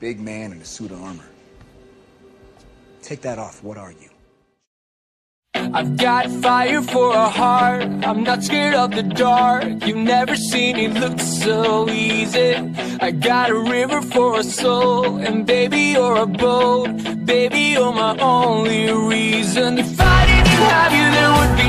Big man in a suit of armor. Take that off. What are you? I've got fire for a heart. I'm not scared of the dark. You've never seen it look so easy. I got a river for a soul. And baby, you're a boat. Baby, you're my only reason. If I didn't have you, there would be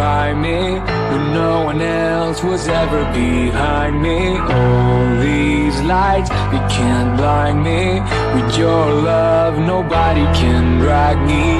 by me When no one else was ever behind me. All these lights, they can't blind me. With your love, nobody can drag me.